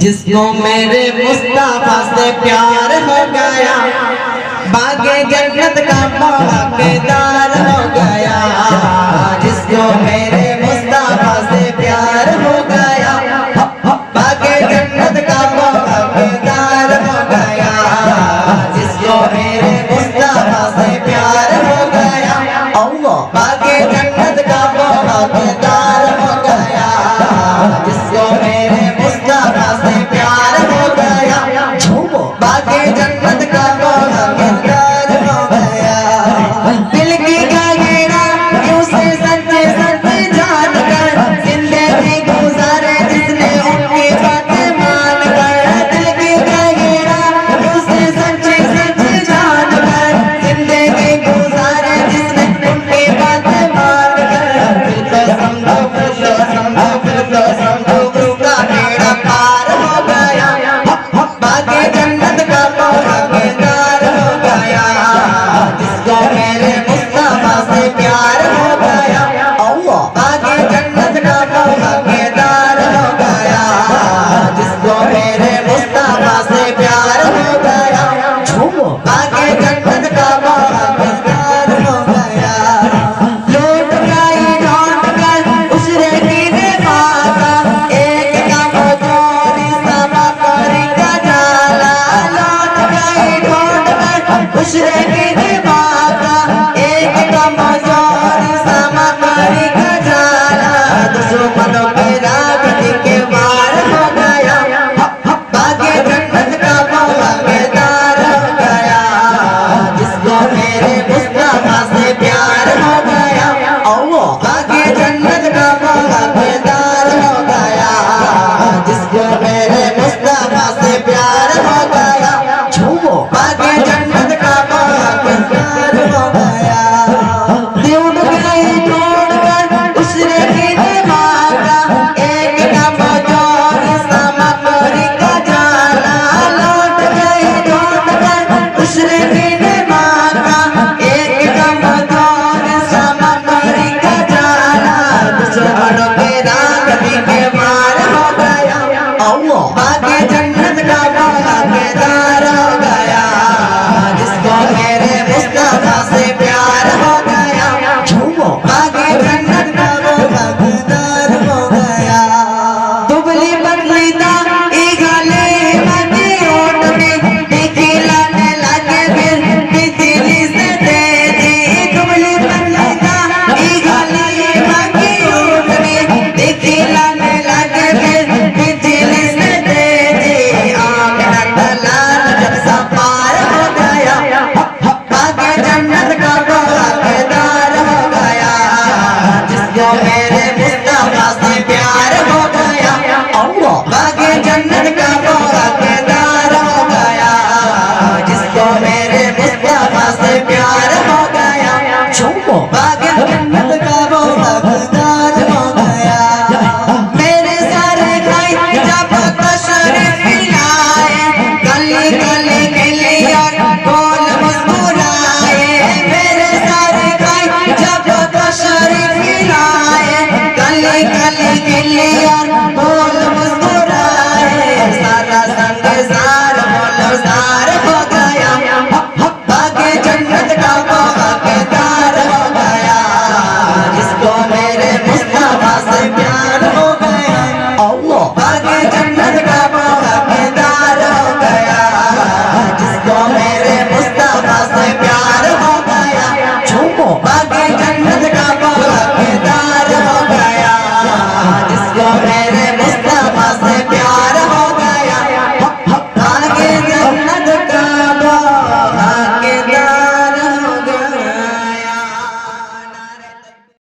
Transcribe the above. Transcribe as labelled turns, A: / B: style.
A: जिसको मेरे मुस्तफ़ा से प्यार हो गया। बागे जन्नत का बाबा के Bye. Mustafa